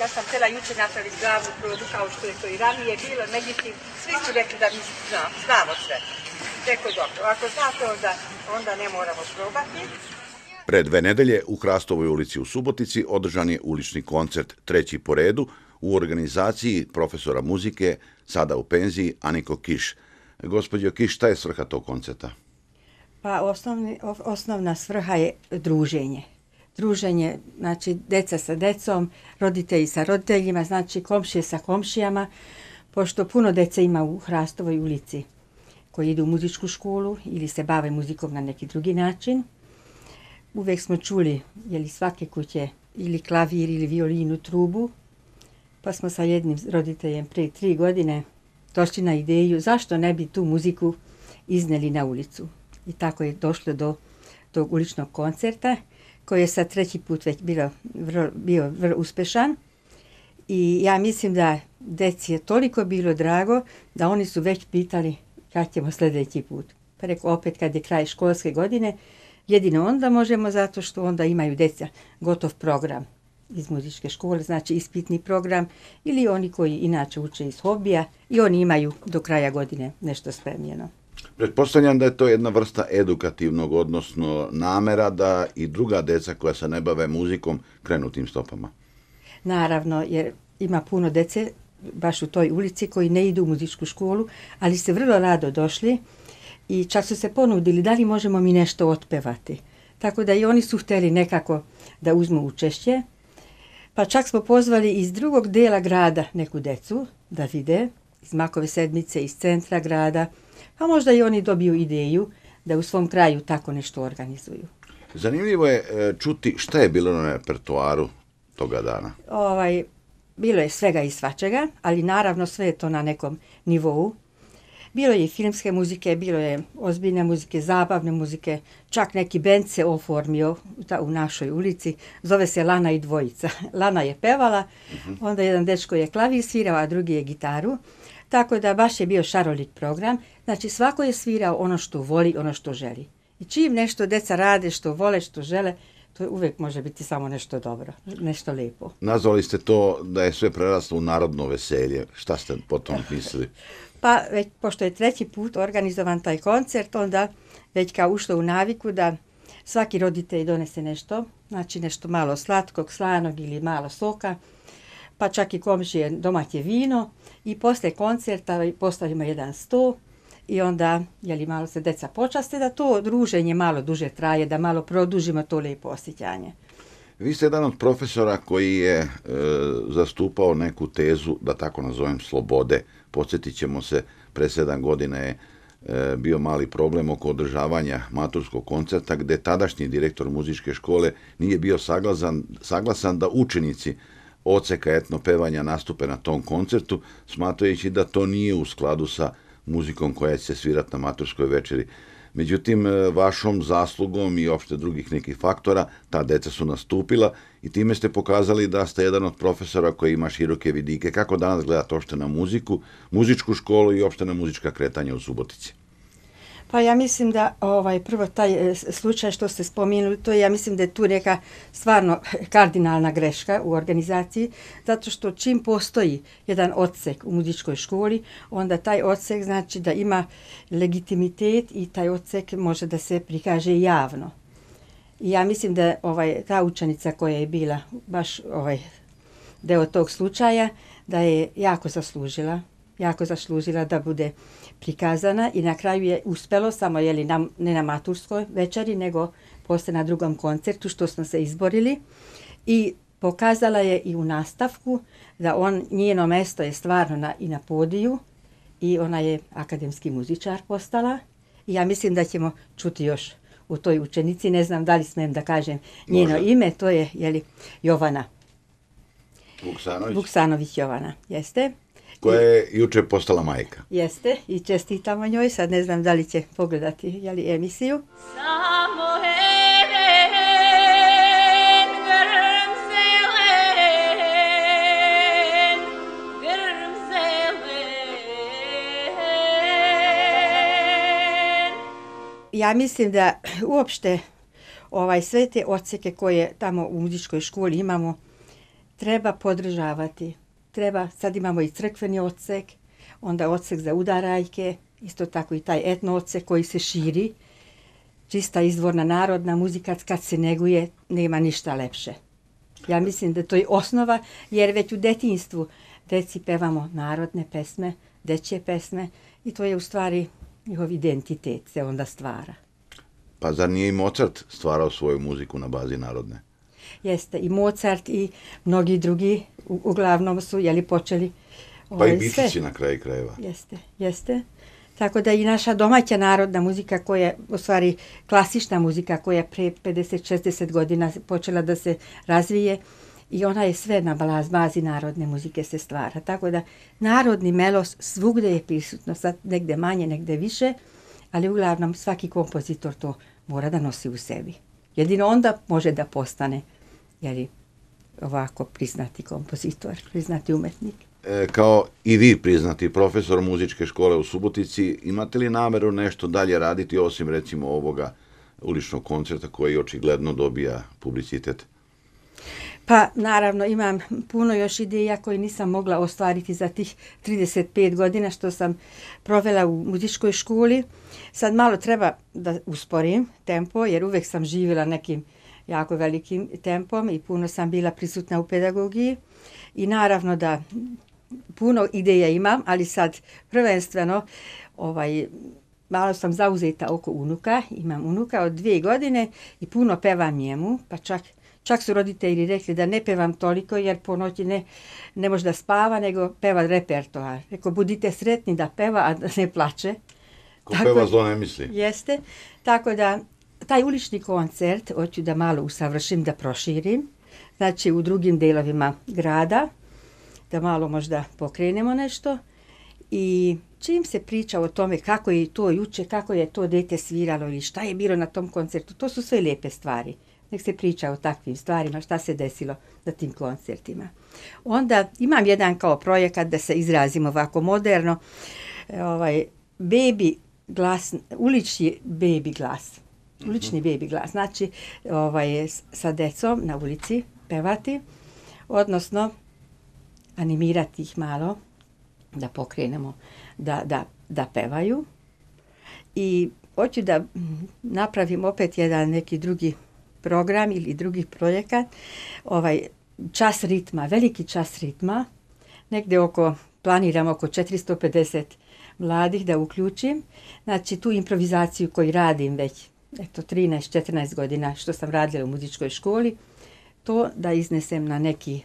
Ja sam htjela jučer napraviti glavnu probu kao što je to i ranije bilo, međutim, svi su rekli da mi znam, znamo sve. Rekao dobro, ako znate onda, onda ne moramo probati. Pred dve nedelje u Hrastovoj ulici u Subotici održan je ulični koncert treći po redu u organizaciji profesora muzike, sada u penziji, Aniko Kiš. Gospođo Kiš, šta je svrha tog koncerta? Pa osnovni, osnovna svrha je druženje. Druženje, znači deca sa decom, roditelji sa roditeljima, znači komšije sa komšijama, pošto puno dece ima u Hrastovoj ulici koji idu u muzičku školu ili se bave muzikom na neki drugi način. Uvijek smo čuli je li svake kuće ili klavir ili violinu trubu, pa smo sa jednim roditeljem prije tri godine došli na ideju zašto ne bi tu muziku izneli na ulicu. I tako je došlo do tog uličnog koncerta koji je sad treći put već bilo, bio vrlo uspešan. I ja mislim da deci je toliko bilo drago da oni su već pitali kad ćemo sljedeći put. Pa opet kad je kraj školske godine, jedino onda možemo zato što onda imaju djeca gotov program iz muzičke škole, znači ispitni program ili oni koji inače uče iz hobija i oni imaju do kraja godine nešto spremljeno. Pretpostavljam da je to jedna vrsta edukativnog, odnosno namera da i druga deca koja se ne bave muzikom krenu tim stopama. Naravno, jer ima puno dece baš u toj ulici koji ne idu u muzičku školu, ali se vrlo rado došli i čak su se ponudili da li možemo mi nešto otpevati. Tako da i oni su htjeli nekako da uzmu učešće. Pa čak smo pozvali iz drugog dijela grada neku decu da vide, iz Makove sedmice, iz centra grada, pa možda i oni dobiju ideju da u svom kraju tako nešto organizuju. Zanimljivo je e, čuti šta je bilo na repertoaru toga dana. Ovaj, bilo je svega i svačega, ali naravno sve je to na nekom nivou. Bilo je i filmske muzike, bilo je ozbiljne muzike, zabavne muzike, čak neki bend se oformio u našoj ulici, zove se Lana i dvojica. Lana je pevala, mhm. onda jedan dečko je klavir svirao, a drugi je gitaru. Tako da baš je bio šarolit program. Znači svako je svirao ono što voli, ono što želi. I čim nešto deca rade, što vole, što žele, to uvijek može biti samo nešto dobro, nešto lijepo. Nazvali ste to da je sve preraslo u narodno veselje. Šta ste potom mislili? Pa, već, pošto je treći put organizovan taj koncert, onda već kao ušlo u naviku da svaki roditelj donese nešto, znači nešto malo slatkog, slanog ili malo soka, pa čak i komšije domaće vino i poslije koncerta postavimo jedan sto i onda, jeli malo se deca počaste, da to druženje malo duže traje, da malo produžimo to lijepo osjećanje. Vi ste jedan od profesora koji je e, zastupao neku tezu, da tako nazovem, slobode. Podsjetit ćemo se, pre sedam godina je e, bio mali problem oko održavanja maturskog koncerta gdje tadašnji direktor muzičke škole nije bio saglasan, saglasan da učenici oceka etno pevanja nastupe na tom koncertu, smatrajući da to nije u skladu sa muzikom koja će se svirati na maturskoj večeri. Međutim, e, vašom zaslugom i opšte drugih nekih faktora, ta deca su nastupila i time ste pokazali da ste jedan od profesora koji ima široke vidike. Kako danas gledate opšte na muziku, muzičku školu i opšte na muzička kretanja u Subotici? Pa ja mislim da ovaj prvo taj e, slučaj što ste spomenuli, to ja mislim da je tu neka stvarno kardinalna greška u organizaciji, zato što čim postoji jedan odsek u muzičkoj školi, onda taj odsek znači da ima legitimitet i taj odsek može da se prikaže javno. I ja mislim da ovaj ta učenica koja je bila baš ovaj deo tog slučaja da je jako zaslužila, jako zaslužila da bude prikazana i na kraju je uspelo samo jeli, na, ne na maturskoj večeri nego poslije na drugom koncertu što smo se izborili. I pokazala je i u nastavku da on, njeno mesto je stvarno na, i na podiju i ona je akademski muzičar postala. I ja mislim da ćemo čuti još u toj učenici, ne znam da li smijem da kažem njeno ime, to je jeli, Jovana. Vuksanović. Vuksanović Jovana, jeste koja je juče postala majka. Jeste i čestitamo njoj, sad ne znam da li će pogledati jeli, emisiju. Samo Ja mislim da uopšte ovaj sve te odseke koje tamo u muzičkoj školi imamo, treba podržavati. Treba, sad imamo i crkveni odsek, onda odsek za udarajke, isto tako i taj etno odsek koji se širi. Čista izvorna narodna muzika kad se neguje nema ništa lepše. Ja mislim da to je osnova jer već u detinstvu deci pevamo narodne pesme, dečje pesme i to je u stvari njihov identitet se onda stvara. Pa zar nije i Mozart stvarao svoju muziku na bazi narodne? Jeste, i Mozart i mnogi drugi u, uglavnom su jeli, počeli Pa ovaj, i Bitići na kraju krajeva. Jeste, jeste. Tako da i naša domaća narodna muzika koja, u stvari klasična muzika koja pre 50-60 godina počela da se razvije i ona je sve na bazi narodne muzike se stvara. Tako da narodni melos svugde je prisutno, sad negde manje, negde više, ali uglavnom svaki kompozitor to mora da nosi u sebi. Jedino onda može da postane jeli, ovako priznati kompozitor, priznati umetnik. E, kao i vi priznati profesor muzičke škole u Subotici, imate li nameru nešto dalje raditi osim recimo ovoga uličnog koncerta koji očigledno dobija publicitet? Pa naravno imam puno još ideja koje nisam mogla ostvariti za tih 35 godina što sam provela u muzičkoj školi. Sad malo treba da usporim tempo jer uvek sam živjela nekim jako velikim tempom i puno sam bila prisutna u pedagogiji. I naravno da puno ideja imam, ali sad prvenstveno ovaj, malo sam zauzeta oko unuka, imam unuka od dvije godine i puno pevam njemu, pa čak, čak su roditelji rekli da ne pevam toliko jer po noći ne, ne može da spava, nego peva repertoar. Rekao, budite sretni da peva, a da ne plače. Ko peva zlo ne misli. Jeste, tako da taj ulični koncert hoću da malo usavršim, da proširim, znači u drugim delovima grada, da malo možda pokrenemo nešto i čim se priča o tome kako je to juče, kako je to dete sviralo ili šta je bilo na tom koncertu, to su sve lijepe stvari. Nek se priča o takvim stvarima, šta se desilo na tim koncertima. Onda imam jedan kao projekat da se izrazim ovako moderno, ovaj, baby glas, ulični baby glas. Ulični baby glas. Znači, ovaj, sa decom na ulici pevati, odnosno animirati ih malo, da pokrenemo, da, da, da pevaju. I hoću da napravim opet jedan neki drugi program ili drugi projekat, ovaj čas ritma, veliki čas ritma, negde oko, planiram oko 450 mladih da uključim. Znači tu improvizaciju koju radim već eto 13-14 godina što sam radila u muzičkoj školi, to da iznesem na neki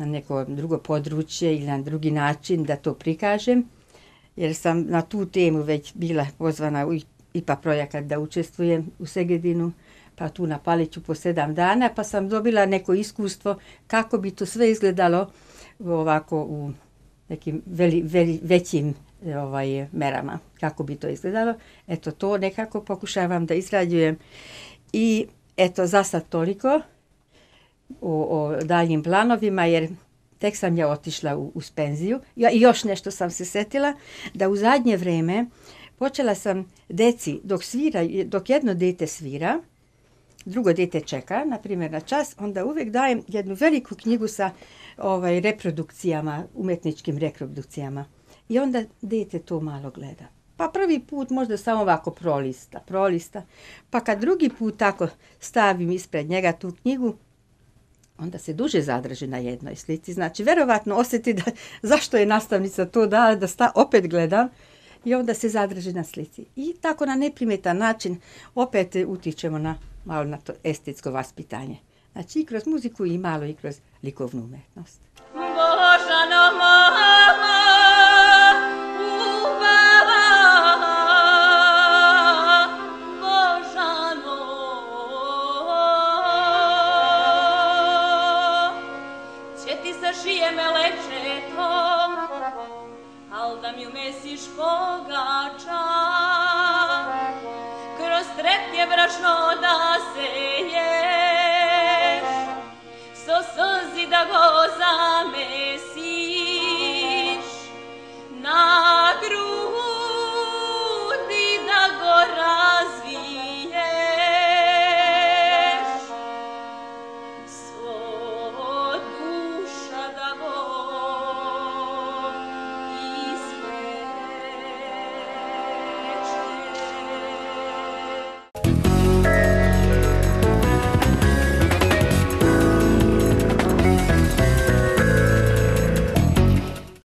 na neko drugo područje ili na drugi način da to prikažem, jer sam na tu temu već bila pozvana u IPA projekat da učestvujem u Segedinu, pa tu na Paliću po sedam dana, pa sam dobila neko iskustvo kako bi to sve izgledalo ovako u nekim veli, veli, većim ovaj, merama, kako bi to izgledalo. Eto, to nekako pokušavam da izrađujem i eto, za sad toliko o, o daljim planovima, jer tek sam ja otišla u, u penziju. Ja, I još nešto sam se setila, da u zadnje vreme počela sam deci, dok, svira, dok jedno dete svira, drugo dete čeka, na primjer na čas, onda uvek dajem jednu veliku knjigu sa ovaj, reprodukcijama, umetničkim reprodukcijama. I onda dete to malo gleda. Pa prvi put možda samo ovako prolista, prolista. Pa kad drugi put tako stavim ispred njega tu knjigu, onda se duže zadrži na jednoj slici. Znači, verovatno osjeti da zašto je nastavnica to da, da sta, opet gledam i onda se zadrži na slici. I tako na neprimetan način opet utičemo na malo na to estetsko vaspitanje. Znači i kroz muziku i malo i kroz likovnu umetnost. Božana trepje brašno da seješ So suzi da go zamesiš